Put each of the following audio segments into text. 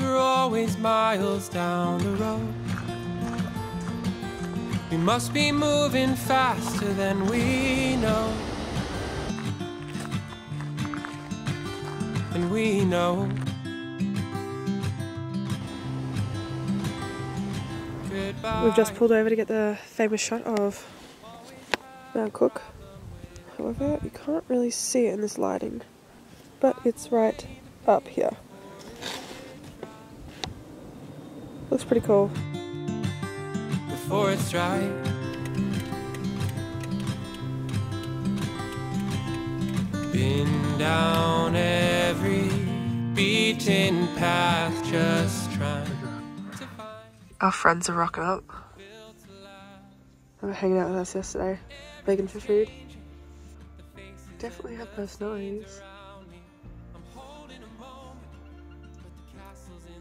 are always miles down the road. We must be moving faster than we know. And we know. We've just pulled over to get the famous shot of Mount Cook. However, you can't really see it in this lighting, but it's right up here. Looks pretty cool. before it's right. Been down every beaten path, just trying to find. Our friends are rocking up. They were hanging out with us yesterday, begging for food. Definitely have personalities.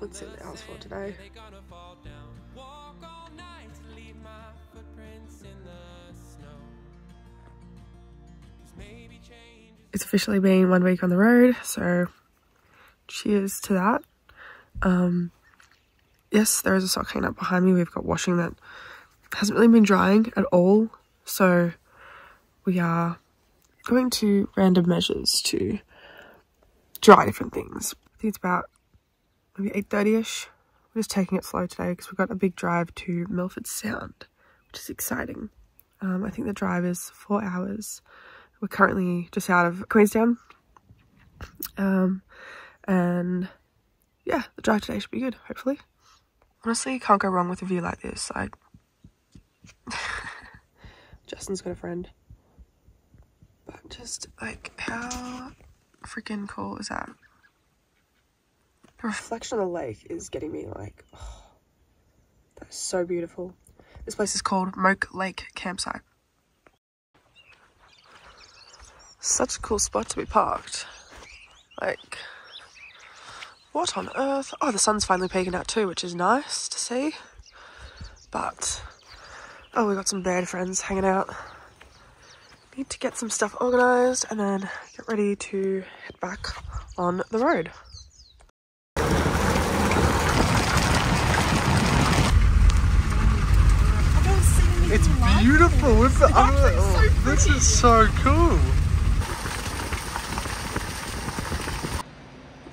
Let's see what the house for today. It's officially been one week on the road, so cheers to that. Um, yes, there is a sock hanging up behind me. We've got washing that hasn't really been drying at all, so we are going to random measures to dry different things. I think it's about maybe 8.30ish. We're just taking it slow today because we've got a big drive to Milford Sound, which is exciting. Um, I think the drive is four hours. We're currently just out of Queenstown. Um, and yeah, the drive today should be good, hopefully. Honestly, you can't go wrong with a view like this. I... Justin's got a friend. But just like, how freaking cool is that? The reflection of the lake is getting me like, oh, that is so beautiful. This place is called Moke Lake Campsite. Such a cool spot to be parked. Like, what on earth? Oh, the sun's finally peeking out too, which is nice to see. But, oh, we got some band friends hanging out. Need to get some stuff organised and then get ready to head back on the road. It's beautiful with the other. Oh, this is so cool.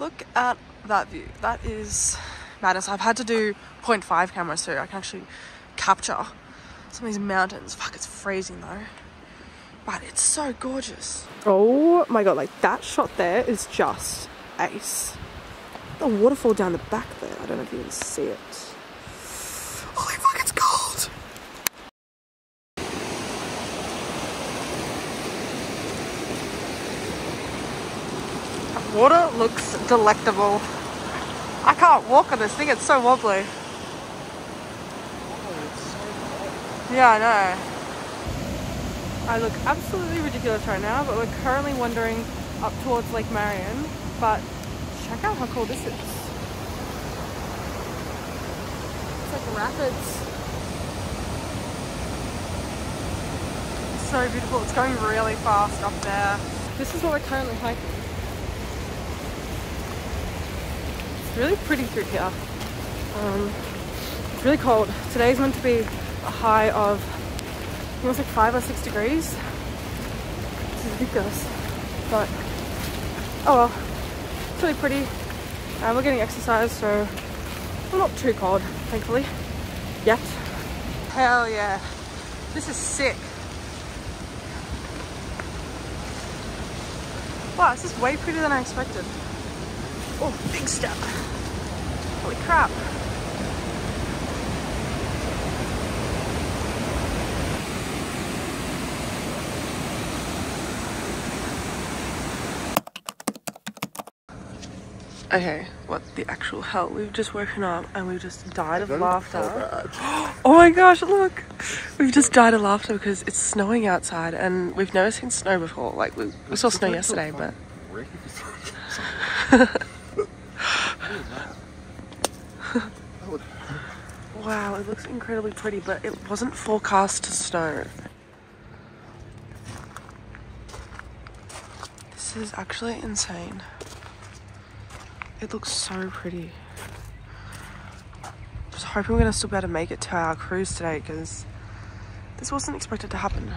Look at that view. That is madness. I've had to do 0.5 camera so I can actually capture some of these mountains. Fuck, it's freezing though. But it's so gorgeous. Oh my god, like that shot there is just ace. The waterfall down the back there. I don't know if you can see it. Holy fuck, it's cold! Water looks delectable. I can't walk on this thing, it's so wobbly. Yeah, I know. I look absolutely ridiculous right now, but we're currently wandering up towards Lake Marion. But check out how cool this is. It's like rapids. So beautiful. It's going really fast up there. This is what we're currently hiking. It's really pretty through here. Um, it's really cold. Today's meant to be a high of almost like five or six degrees. This is ridiculous. But oh well, it's really pretty. Uh, we're getting exercise, so we're not too cold, thankfully, yet. Hell yeah, this is sick. Wow, this is way prettier than I expected. Oh, big step. Holy crap. Okay, what the actual hell? We've just woken up and we've just died of laughter. Oh my gosh, look! We've just died of laughter because it's snowing outside and we've never seen snow before. Like, we, we saw snow yesterday, but. wow, it looks incredibly pretty, but it wasn't forecast to snow. This is actually insane. It looks so pretty. Just hoping we're gonna still be able to make it to our cruise today because this wasn't expected to happen.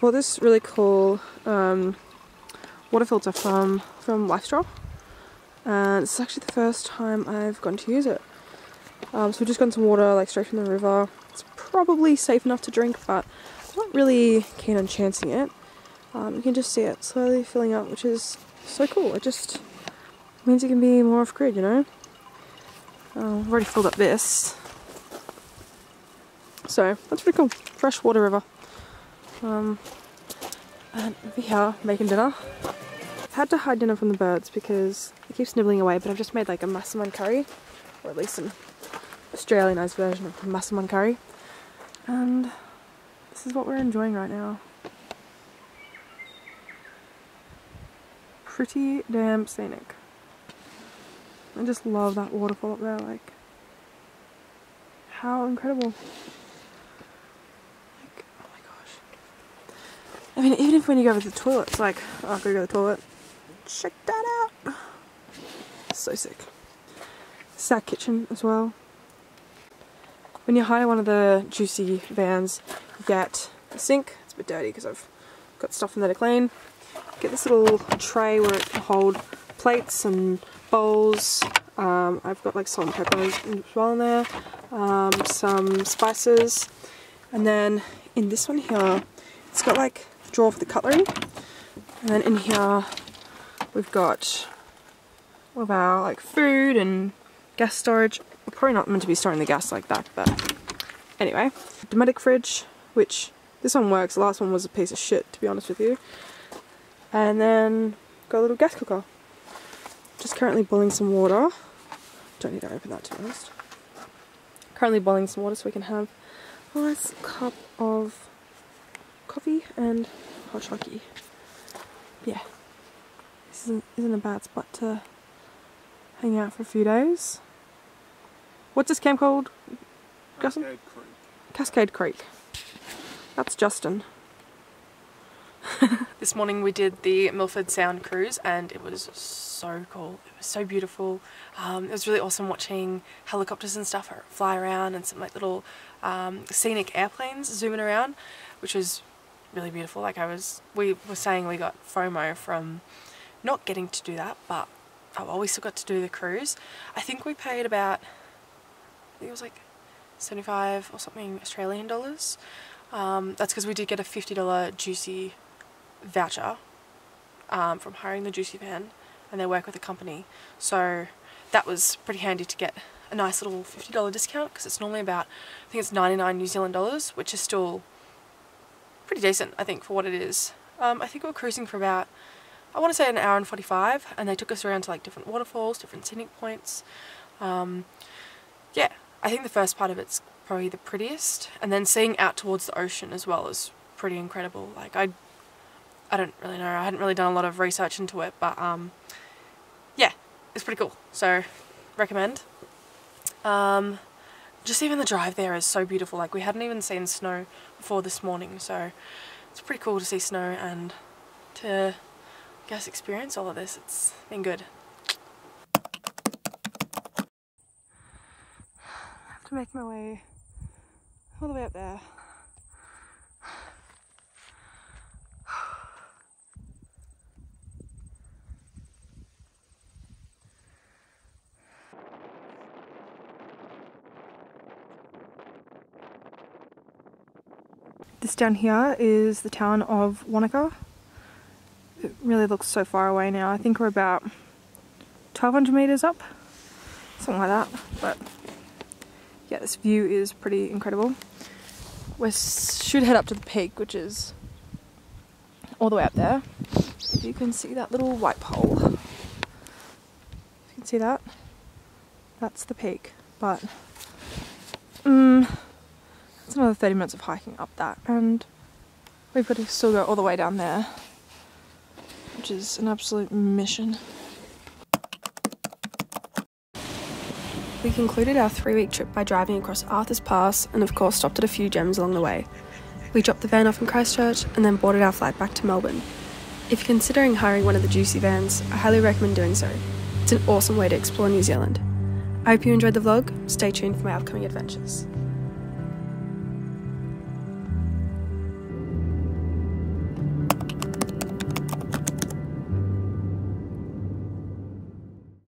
Bought this really cool um, water filter from from LifeStraw, and it's actually the first time I've gotten to use it. Um, so we've just gotten some water like straight from the river. It's probably safe enough to drink, but I'm not really keen on chancing it. Um, you can just see it slowly filling up, which is so cool. It just means it can be more off grid, you know. Uh, I've already filled up this, so that's pretty cool. Freshwater river. Um, and over here, making dinner. I've had to hide dinner from the birds because they keep snibbling away, but I've just made like a massaman curry, or at least an Australianized version of massaman curry. And this is what we're enjoying right now. Pretty damn scenic. I just love that waterfall up there, like, how incredible. Like, oh my gosh. I mean, even if when you go to the toilet, it's like, oh, I gotta go to the toilet. Check that out. So sick. Sack kitchen as well. When you hire one of the JUCY vans, you get a sink. It's a bit dirty because I've got stuff in there to clean. Get this little tray where it can hold plates and bowls. Um, I've got like salt and pepper as well in there. Um, some spices. And then in this one here, it's got like drawer for the cutlery. And then in here, we've got all of our like food and gas storage. We're probably not meant to be storing the gas like that, but anyway. Dometic fridge, which this one works. The last one was a piece of shit, to be honest with you. And then got a little gas cooker. Just currently boiling some water. Don't need to open that to be honest. Currently boiling some water so we can have a nice cup of coffee and hot chocolate. Yeah. This isn't, isn't a bad spot to hang out for a few days. What's this camp called? Justin? Cascade Creek. Cascade Creek. That's Justin. this morning we did the Milford Sound cruise and it was so cool. It was so beautiful. Um, it was really awesome watching helicopters and stuff fly around and some like little um, scenic airplanes zooming around, which was really beautiful. Like I was, we were saying we got FOMO from not getting to do that, but oh well, we still got to do the cruise. I think we paid about, I think it was like 75 or something Australian dollars. Um, that's because we did get a $50 JUCY voucher um, from hiring the JUCY van and they work with a company. So that was pretty handy to get a nice little $50 discount because it's normally about, I think it's 99 New Zealand dollars, which is still pretty decent, I think, for what it is. Um, I think we were cruising for about, I want to say an hour and 45 and they took us around to like different waterfalls, different scenic points. Um, yeah, I think the first part of it's probably the prettiest and then seeing out towards the ocean as well is pretty incredible. Like I I don't really know. I hadn't really done a lot of research into it, but um, yeah, it's pretty cool. So recommend. Um, just even the drive there is so beautiful. Like we hadn't even seen snow before this morning, so it's pretty cool to see snow and to I guess experience all of this. It's been good. I have to make my way all the way up there. This down here is the town of Wanaka. It really looks so far away now. I think we're about 1200 meters up, something like that. But yeah, this view is pretty incredible. We should head up to the peak, which is all the way up there. You can see that little white pole. You can see that. That's the peak, but um, another 30 minutes of hiking up that, and we've got to still go all the way down there, which is an absolute mission. We concluded our three week trip by driving across Arthur's Pass and, of course, stopped at a few gems along the way. We dropped the van off in Christchurch and then boarded our flight back to Melbourne. If you're considering hiring one of the JUCY vans, I highly recommend doing so. It's an awesome way to explore New Zealand. I hope you enjoyed the vlog. Stay tuned for my upcoming adventures.